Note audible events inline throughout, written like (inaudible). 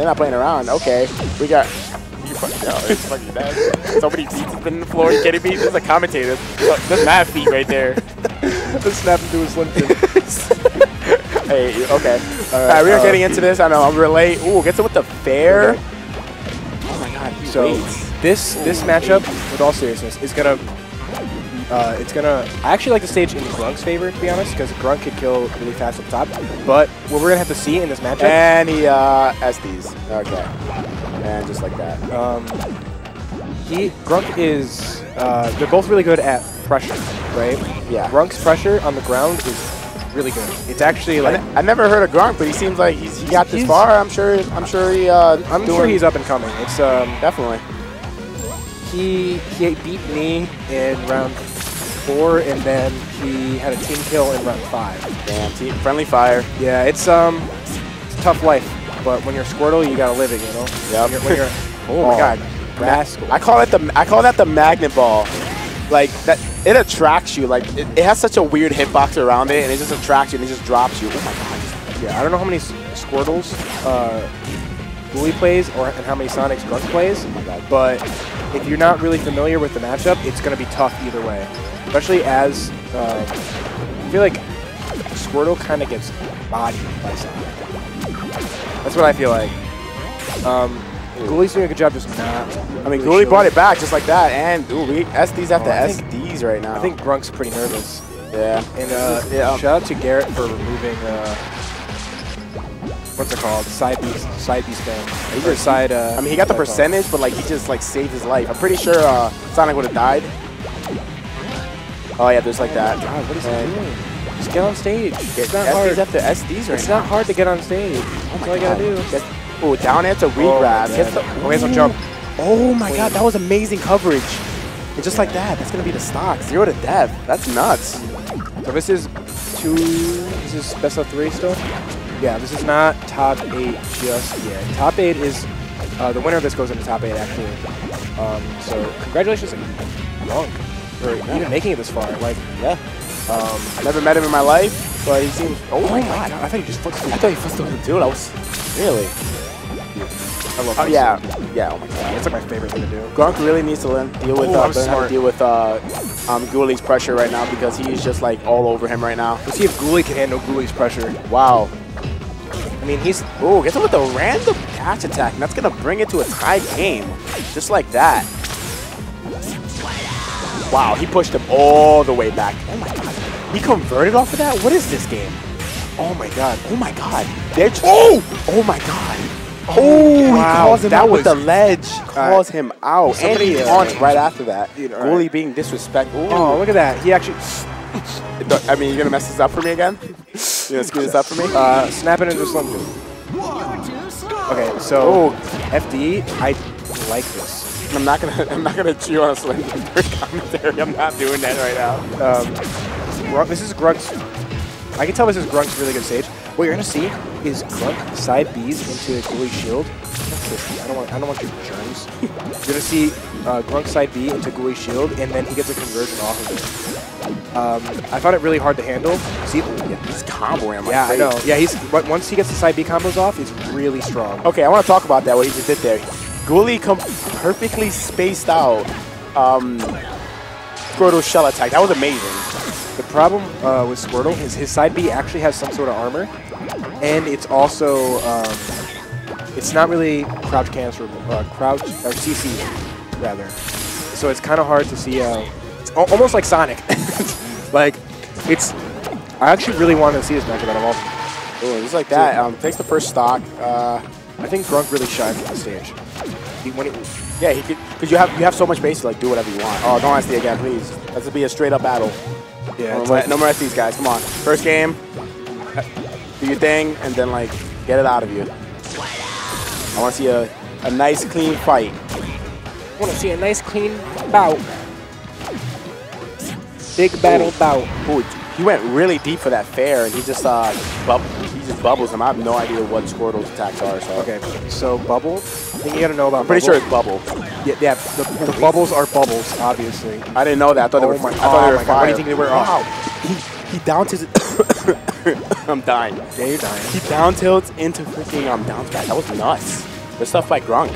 they're not playing around. Okay, we got. Yo, it's fucking dead. So many feet has been in the floor. You kidding me? This is a commentator. There's mad feet right there. (laughs) Let's snap into a slim (laughs) Hey, okay. All right, we are uh, getting into this. I know I'm relate. Ooh, gets it with the fair. Oh my god. So waits. this this matchup, with all seriousness, is gonna uh, it's gonna. I actually like the stage in Grunk's favor, to be honest, because Grunk could kill really fast up top. But what we're gonna have to see in this matchup, And he uh, SDs. Okay. And just like that. um, he Grunk is. Uh, they're both really good at pressure, right? Yeah. Grunk's pressure on the ground is really good. It's actually like ne- I never heard of Gronk, but he seems like he's, he got this far. I'm sure. I'm sure he. Uh, I'm sure he's up and coming. It's um, definitely. he he beat me in round four, and then he had a team kill in round five. Damn. Team, friendly fire. Yeah, it's um, it's a tough life, but when you're Squirtle, you gotta live it, you know. Yep. When you're, when you're (laughs) oh my Oh. god, rascal. I call it the. I call that the magnet ball. Like that. It attracts you. Like it, it has such a weird hitbox around it, and it just attracts you, and it just drops you. Oh my god. Yeah, I don't know how many Squirtles uh, Bully plays or and how many Sonics Grunk plays, but if you're not really familiar with the matchup, it's gonna be tough either way. Especially as uh, I feel like Squirtle kind of gets bodied by Sonic. That's what I feel like. Um, Ghouly's doing a good job just not. I mean, Gooley brought it back just like that, and ooh, we SDs after Oh, I think- SDs right now. I think Grunk's pretty nervous. Yeah. And uh, Yeah. shout out to Garrett for removing uh, what's it called? Side beast, side beast thing. He Or just- side. Uh, I mean, he got the what's it called? percentage, but like he just like saved his life. I'm pretty sure uh, Sonic would have died. Oh yeah, just like that. God, what is he doing? Just get on stage. Get It's not SDs hard. after SDs right It's now. not hard to get on stage. That's all you gotta do. Get, oh, down air to regrab. Oh, Gets the. Oh, jump. Oh my god, that was amazing coverage. And just like that, that's gonna be the stock. Zero to death. That's nuts. So this is two. This is best of three still. Yeah, this is not top eight just yet. Top eight is uh, the winner of this goes into top eight actually. Um, so congratulations, Monk, for even making it this far. Like, Yeah. um, I never met him in my life, but he seems. Oh, my god, god. I thought he just flipped. I thought he with him too. That was really. I love. Oh yeah, yeah. Oh my god. it's like my favorite thing to do. Gronk really needs to learn deal with Oh, uh, learn how to deal with uh, um, Ghoulies pressure right now because he's just like all over him right now. Let's see if Ghoulie can handle Ghoulies pressure. Wow. I mean, he's Oh, gets him with a random catch attack, and that's gonna bring it to a tied game, just like that. Wow, he pushed him all the way back. Oh my god, he converted off of that. What is this game? Oh my god. Oh my god. They're oh oh my god. Oh, Wow, he calls him that out with was- the ledge. Calls him out. Somebody, and he taunts right after that. All Ghoulie being disrespectful. oh look at that. He actually I mean, you're gonna mess this up for me again? You're gonna screw this up for me? uh, snap it into Slim Jim. Okay, so Oh. FD, I like this. I'm not gonna. I'm not gonna chew on a sling for commentary. I'm not doing that right now. Um, Grunk, this is Grunk's. I can tell this is Grunk's really good stage. What you're gonna see is Grunk side Bs into a Ghoulie shield. I don't want. I don't want your germs. you're gonna see uh, Grunk side B into Ghoulie shield, and then he gets a conversion off of it. Um, I found it really hard to handle. See, yeah, He's comboing yeah, I know. Yeah, he's but once he gets the side B combos off, he's really strong. Okay, I want to talk about that. What he just did there. Com- perfectly spaced out. Um, Squirtle shell attack. That was amazing. The problem uh, with Squirtle is his side B actually has some sort of armor, and it's also um, it's not really crouch cancer, uh, crouch or CC rather. So it's kind of hard to see. Uh, it's al- almost like Sonic. (laughs) like it's. I actually really wanted to see this matchup out of all. Ooh, just like that. Um, takes the first stock. Uh, I think Grunk really shined on the stage. He, when he, yeah, he could. Cause you have you have so much space to like do whatever you want. Oh, don't SD again, please. That's to be a straight up battle. yeah, No more, no more SDs, guys. Come on. First game. Do your thing, and then like get it out of you. I want to see a, a nice clean fight. I want to see a nice clean bout. Big battle bout. Ooh, he went really deep for that fair, and he just uh, he just bubbles him. I have no idea what Squirtle's attacks are. So Okay, so bubble. I think you gotta know about. I'm pretty bubble. sure it's bubble. Yeah, yeah. The, the bubbles are bubbles, obviously. I didn't know that. I thought they Oh were. my- I thought oh they were my God, what do you fire. think they were? Oh. Wow. He he down tilts. (coughs) I'm dying. Yeah, you're dying. He down tilts into freaking um down smash. That was nuts. Good stuff by Grunk.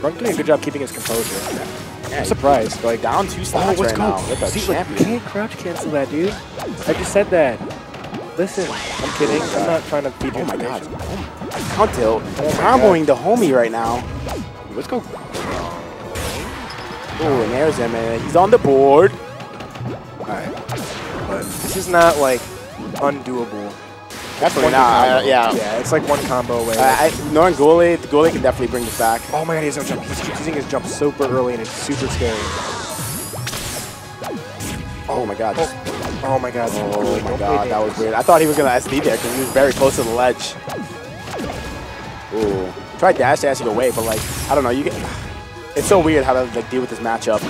Grunk doing a good job keeping his composure. Yeah, I'm surprised. Like, down two stocks right now. With the See, like, you can't crouch cancel that, dude. I just said that. Listen, I'm kidding. I'm not trying to feed you Oh my god. Count tilt. my Comboing the homie right now. Let's go. Ooh, and there's him, and he's on the board. Alright. But this is not, like, undoable. Definitely not. Uh, yeah. Yeah, it's like one combo away. I, knowing Goulet, Goulet can definitely bring this back. oh my god, he has no jump. He's using his jump super early and it's super scary. Oh my god. just- Oh my god. Oh my god, that was weird. I thought he was gonna SD there because he was very close to the ledge. Ooh. Try dash dash it away, but like, I don't know, you get (sighs) it's so weird how to like deal with this matchup.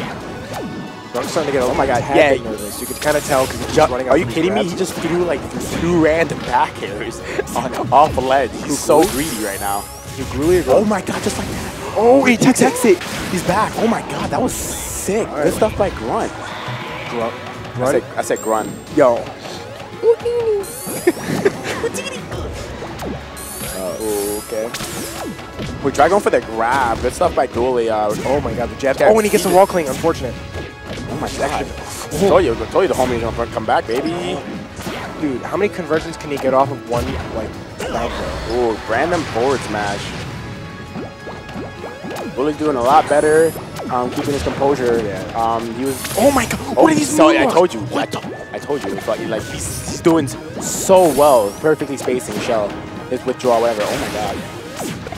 Grunk's starting to get a Oh my god, yeah. nervous. You could kind of tell because he's just running Are you kidding me? He just threw like two random back airs (laughs) on off the ledge. He's so greedy right now. You Gruely or Oh my god, just like that. Oh, he takes it. He's back. Oh my god, that was sick. Right. Good stuff by Grunt. Grunt. I Grunt. said, I said Grunt. Yo. (laughs) Uh, okay. We try going for the grab. Good stuff by Dooley. Uh, Oh my god, the jab. Oh, and he gets the wall cling. Unfortunate. Oh my god. told you, told you the homie's gonna come back, baby. Dude, how many conversions can he get off of one, like, throw? Ooh, random forward smash. Bully's doing a lot better. Um, keeping his composure. Yeah. Um, he was. Oh my god. Oh, What are these so, I told you. What? I told you. But like he's, he's doing so well, perfectly spacing shell, his withdrawal, whatever. Oh my god.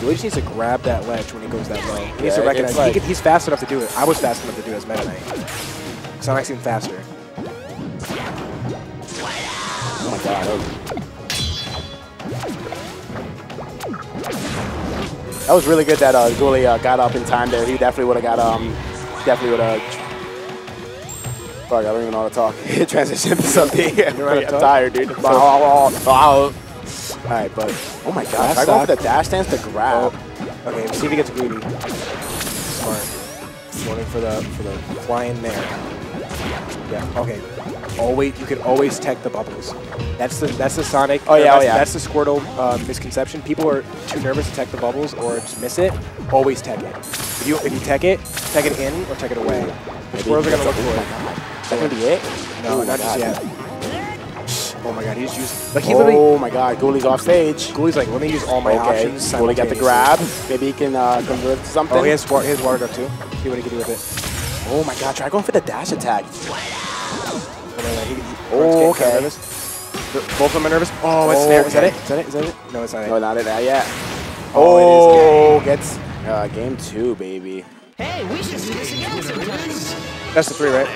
He just needs to grab that ledge when he goes that low. He needs Yeah, to recognize he like- can, he's fast enough to do it. I was fast enough to do it as Meta Knight. Sonic's even faster. Oh my god. That was, that was really good that uh, uh, got up in time there. He definitely would have got um, definitely would have. Fuck, I don't even know how to talk. (laughs) Transition to something. (laughs) know how to (laughs) I'm tired, dude. All right, but oh my god, I going for the dash dance to grab. Okay, see if he gets greedy. Smart. Going for the for the fly in there. Yeah. Okay. Always you can always tech the bubbles. That's the that's the Sonic. Oh, or yeah, oh, that's, yeah. That's the Squirtle uh, misconception. People are too nervous to tech the bubbles or just miss it. Always tech it. If you if you tech it, tech it in or tech it away. Squirrels are gonna look Oh for it. is that gonna be it? No, Oh not my just God. yet. Oh my god, he's used like he literally. Oh my god, Gooley's off stage. Gooley's like, let me use all my Okay, options. Gooley got the grab. Maybe he can uh, convert to something. Oh, he has, wa- he has water gun too. See what he can do with it. Oh my god, try going for the dash attack. Oh, no, no, he, he, Oh, Grunts get kinda okay. nervous. Both of them are nervous. Oh, it's Oh, there. Is that it? Is that it? Is that it? No, it's not No, it. not it uh, yet. Oh, Oh, gets uh, game two, baby. Hey, we should do this again sometime. That's the three, right?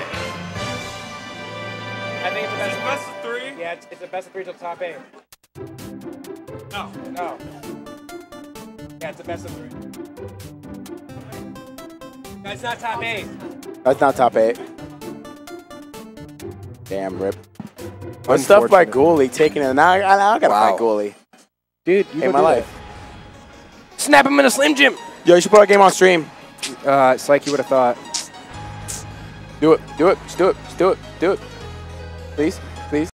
I think it's the best, Best of three? Yeah, it's, it's the best of three till top eight. No. No. Yeah, it's the best of three. No, not top eight. That's not top eight. Damn, rip. Good stuff by. Gooley taking it. Now, I- now I gotta Wow. fight Gooley. Dude, you go my life. that. Snap him in a Slim Jim. Yo, you should put our game on stream. Uh, it's like you would have thought. Do it. Do it. Just do it. Just do it. Do it. Please. Please.